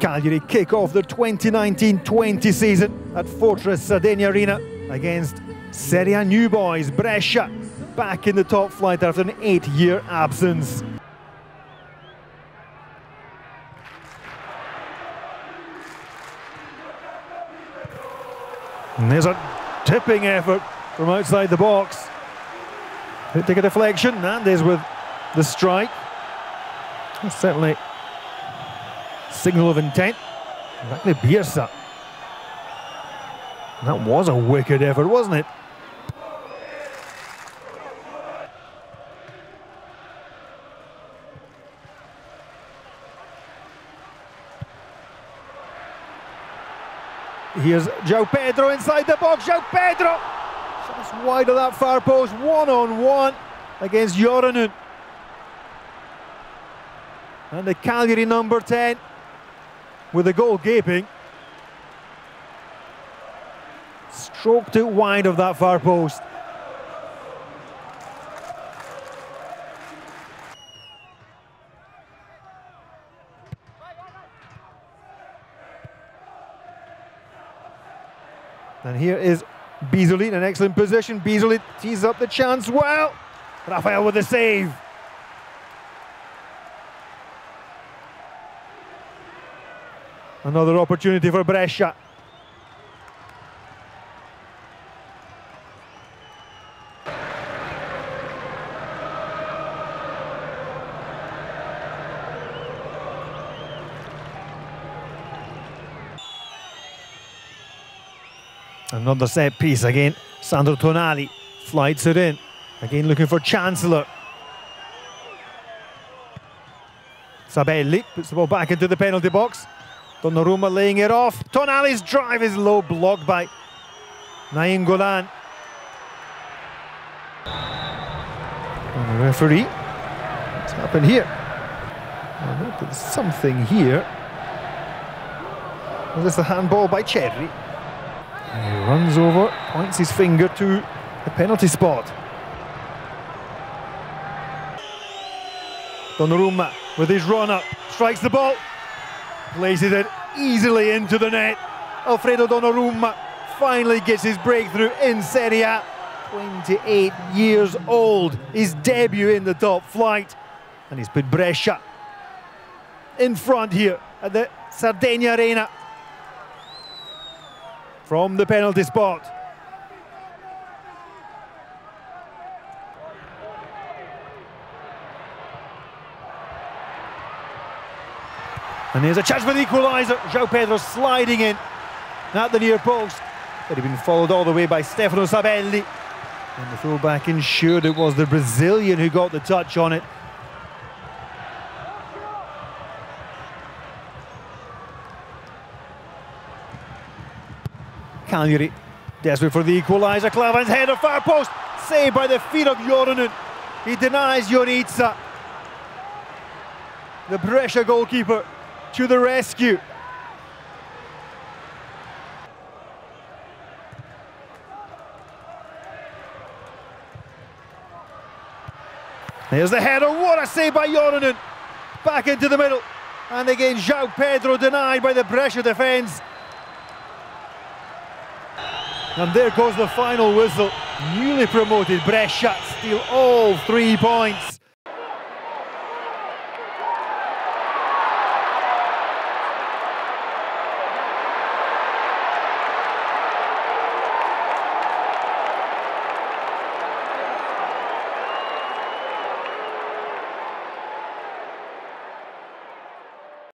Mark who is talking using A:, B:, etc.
A: Cagliari kick off the 2019-20 season at Fortress Sardegna Arena against Serie A new boys Brescia, back in the top flight after an eight-year absence. And there's a tipping effort from outside the box. Take a deflection, and Nández with the strike. That's certainly signal of intent. Exactly Bielsa. That was a wicked effort, wasn't it? Here's João Pedro inside the box. João Pedro! Just wide of that far post, one on one against Joronen. And the Cagliari number 10 with the goal gaping. Stroked it wide of that far post. And here is Bisoli in an excellent position. Bisoli tees up the chance well. Rafael with the save. Another opportunity for Brescia. Another set piece again. Sandro Tonali flights it in. Again looking for Chancellor. Sabelli puts the ball back into the penalty box. Donnarumma laying it off. Tonali's drive is low, blocked by Nainggolan. And the referee, what's happened here? I Oh, there's something here. Was this a handball by Cherry. And he runs over, points his finger to the penalty spot. Donnarumma with his run up, strikes the ball, places it easily into the net. Alfredo Donnarumma finally gets his breakthrough in Serie A. 28 years old, his debut in the top flight. And he's put Brescia in front here at the Sardegna Arena from the penalty spot. And here's a chance for the equaliser. João Pedro sliding in at the near post. But he'd been followed all the way by Stefano Sabelli. And the fullback ensured it was the Brazilian who got the touch on it. Cagliari desperate for the equaliser. Klavan's header far post. Saved by the feet of Joronen. He denies Ionita. The Brescia goalkeeper to the rescue. There's the header, what a save by Joronen. Back into the middle. And again, João Pedro denied by the Brescia defence. And there goes the final whistle. Newly promoted Brescia steal all three points.